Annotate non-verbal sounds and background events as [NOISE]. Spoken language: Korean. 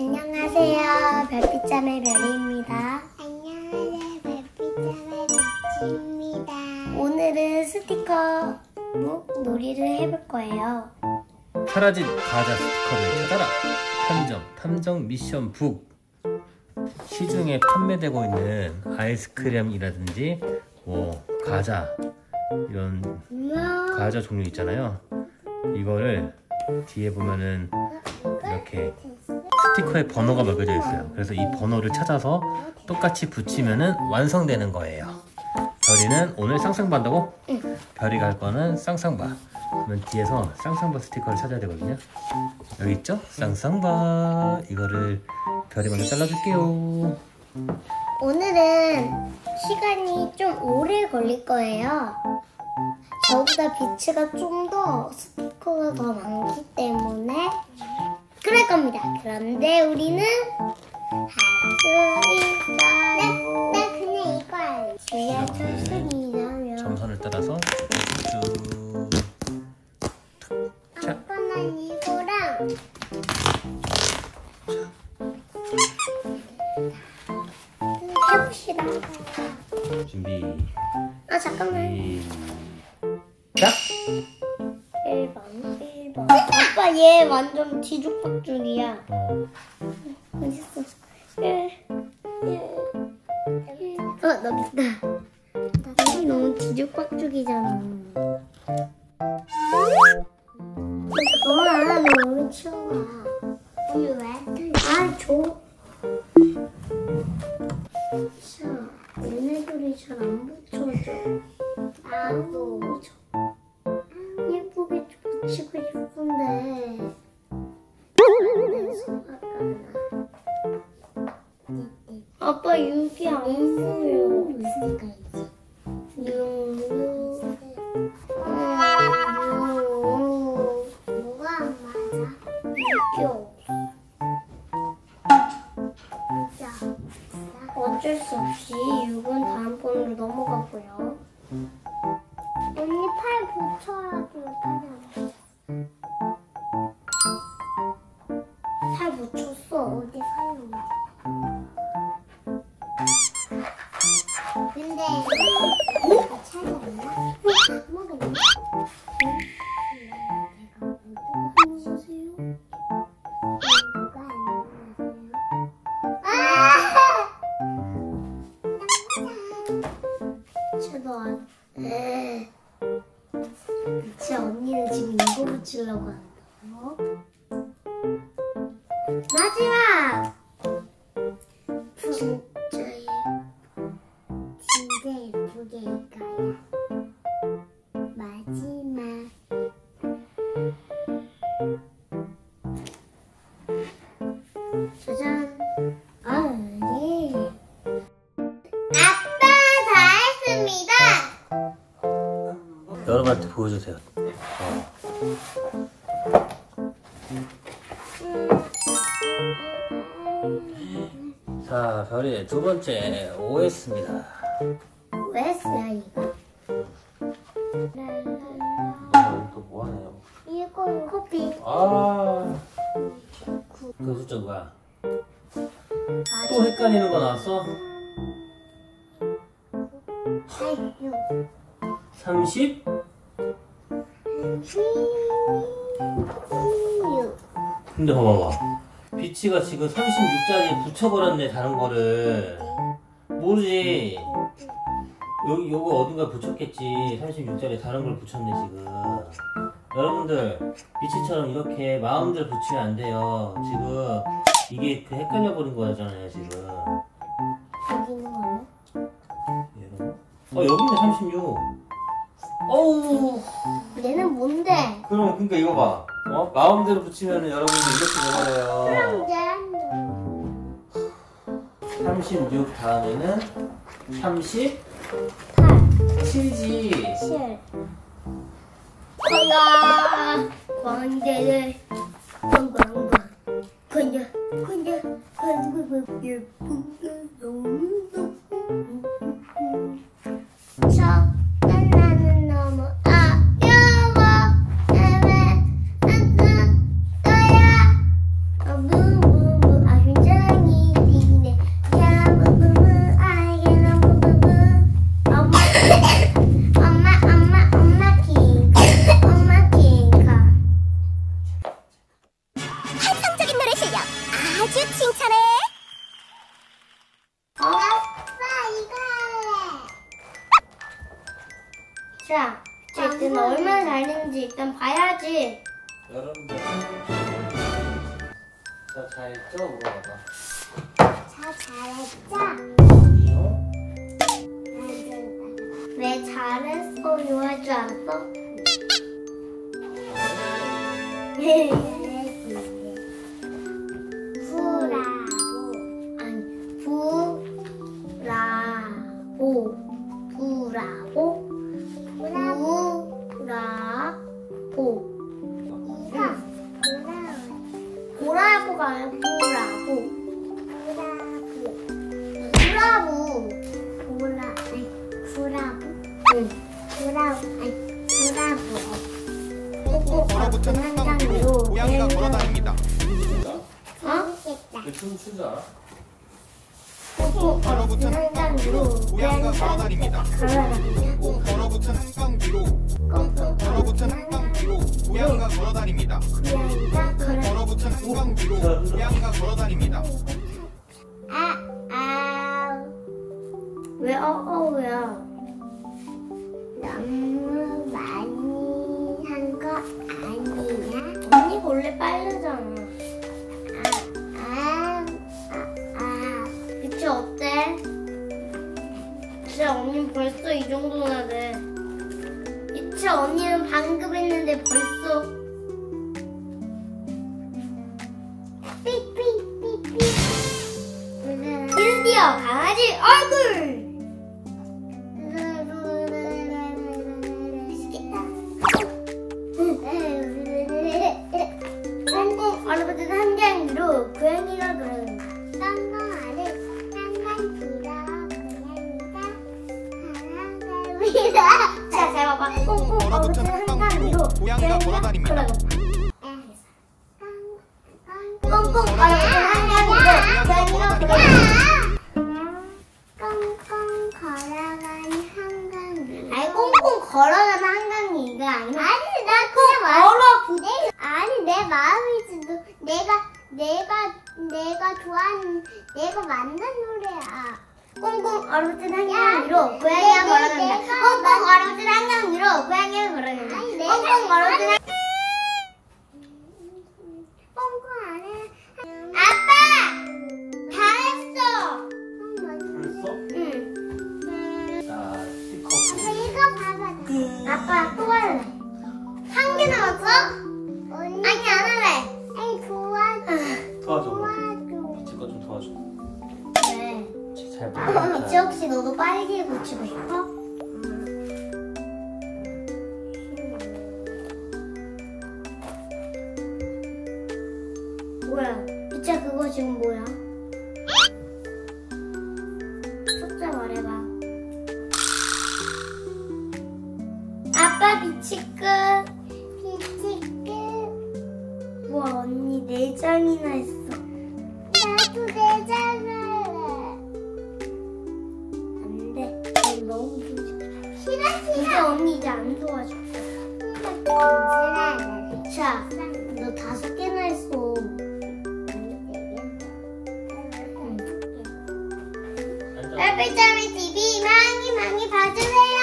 안녕하세요. 별빛자매 별이입니다. 안녕하세요. 별빛자매 미치입니다. 오늘은 스티커 북 놀이를 해볼 거예요. 사라진 과자 스티커를 찾아라 편점 탐정 미션 북 시중에 판매되고 있는 아이스크림이라든지 뭐 과자 이런 과자 종류 있잖아요 이거를 뒤에 보면은 이렇게 스티커에 번호가 먹여져 있어요 그래서 이 번호를 찾아서 똑같이 붙이면은 완성되는 거예요 별이는 오늘 쌍쌍바인다고? 별이 갈 거는 쌍쌍바 그러면 뒤에서 쌍쌍바 스티커를 찾아야 되거든요 여기 있죠? 쌍쌍바 이거를 별이 먼저 잘라줄게요 오늘은 시간이 좀 오래 걸릴 거예요. 저보다 비치가 좀 더 스티커가 더 많기 때문에 그럴 겁니다. 그런데 우리는 할 수 있어요. 나 그냥 이거 알지. 그냥 일하면 점선을 따라서 쭉 자, 아빠 난 이거랑 해봅시다. 준비 아 잠깐만. 시작 얘 완전 뒤죽박죽이야. 어, 어딨어? 1, 1, 1. 어. 이 너무 뒤죽박죽이잖아. 잠깐만, 너 얼른 치워 안 어쩔 수 없이 6은 다음 번으로 넘어가고요. 언니 팔 붙여야지 어떡하 진짜 진짜 예쁘게 다 했습니다. 여러분한테 보여주세요. 자 별이 두 번째 OS입니다 왜 했어요, 이거? 또 뭐하네요 이거 커피. 아. 그 숫자 뭐야? 아, 또 헷갈리는 거 나왔어? 살려. 30? 근데 봐봐봐. 비치가 지금 36짜리 붙여버렸네, 다른 거를. 모르지. 여기, 요거 어딘가 붙였겠지. 36짜리 다른 걸 붙였네, 지금. 여러분들, 비치처럼 이렇게 마음대로 붙이면 안 돼요. 지금, 이게 그 헷갈려 버린 거잖아요, 지금. 여기 있는? 얘는? 어, 여기 있네, 36. 어우. 얘는 뭔데? 그럼 그러니까 이거 봐. 어? 마음대로 붙이면은 여러분들 이렇게. 이제 36 다음에는 30 8, 7지. 7. 건강! 광대를 건강과 건강, 건강, 건강, 예쁘게 너 여러분들 저 잘했죠? 물어봐봐 저 잘했죠? 왜 잘했어? 요하지 않았어? [LAUGHS] 아니, 부라고. 꼭꼭 얼어붙은 한강으로 고양이가 걸어다닙니다. 어? 춤 추자. 꼭꼭 얼어붙은 한강으로 한강으로 고양이가 걸어다닙니다. 얼어붙은 한강 위로 꼭꼭 얼어붙은 한강 위로 고양이가 걸어다닙니다. 고양이가 걸어 얼어붙은 한강 위로 고양이가 걸어다닙니다. 아, 아. 왜 어어우야 빠르잖아 아, 아, 아, 그치 어때? 진짜 언니는 벌써 이 정도나 돼 이치 언니는 방금 했는데 벌써 삐삐삐삐. 드디어 강아지 얼굴 사랑합니다. 자, 잘 봐봐. 꽁꽁 얼어붙은 한강 위로 고양이가 걸어다닙니다. 꽁꽁 얼어붙은 한강으로 고양이가 걸어간다. 꽁꽁 걸어가는 한강 아니, 꽁꽁 걸어가는 한강이 이거 아니야? 아니 나 그냥 말 얼어 내, 아니 내 마음이지 너, 내가 내가 내가 좋아하는 내가 만든 노래야 꽁꽁 얼어붙은 한강 야, 위로 내- 고양이가 내- 걸어간다. 내가 꽁꽁 얼어붙은 한강 위로 고양이가 걸어간다. 꽁꽁 얼어붙은 한꽁 이제. 혹시 너도 빨개 고치고 싶어? 뭐야? 비차 그거 지금 뭐야? 숫자 말해봐. 아빠 비치 끝. 비치끝 와 언니 네 장이나 했어. 너무. 싫어 싫어 언니 이제 안 도와줘. 비차, 너 다섯 개나 했어. 별빛자매 TV 많이 많이 봐주세요.